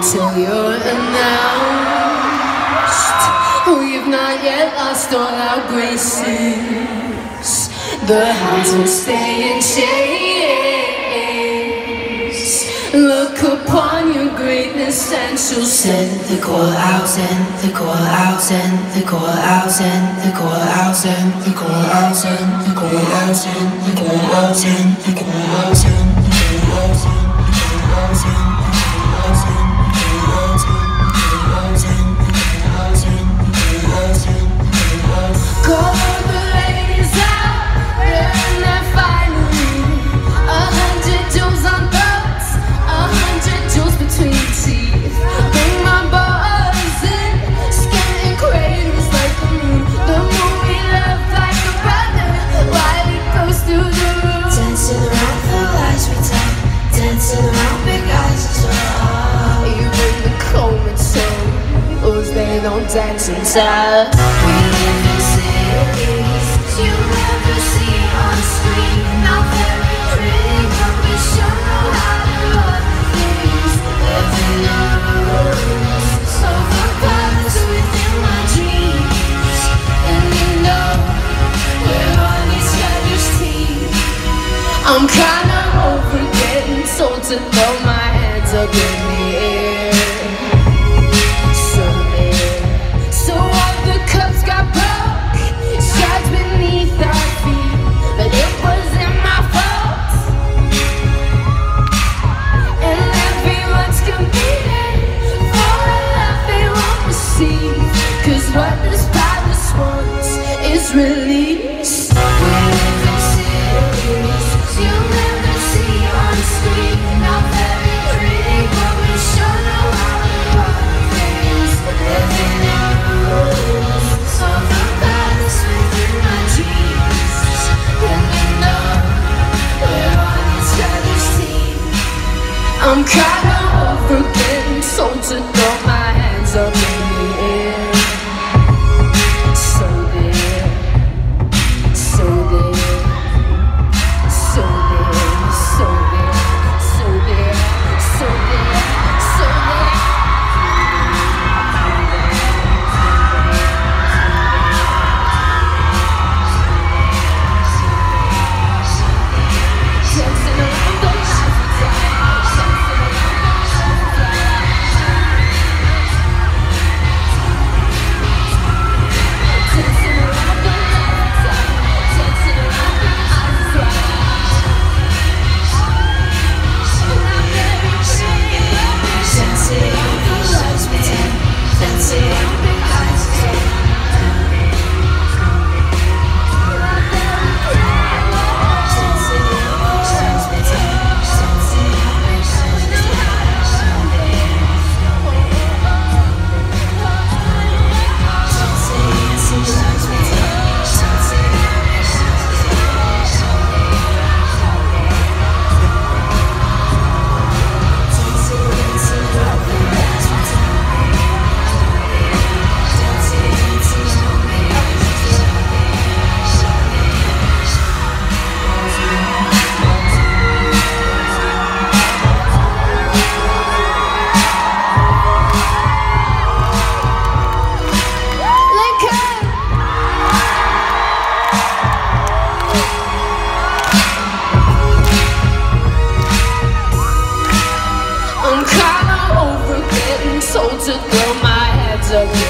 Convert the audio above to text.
Till you're announced We've not yet lost all our graces. The hounds will stay in chase Look upon your greatness and she'll send the call out Send the call out, send the call out Send the call out, send the call out Send the call out, send the call out Send the call out, send the call in cities you never see on screen. Not very pretty, but we how to love things. Living paths within my dreams, and you know we're on each other's team. I'm kinda over getting told to throw my hands up in the air. I'm kinda over getting I'm